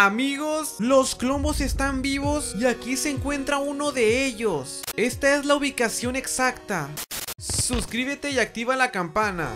Amigos, los clombos están vivos y aquí se encuentra uno de ellos. Esta es la ubicación exacta. Suscríbete y activa la campana.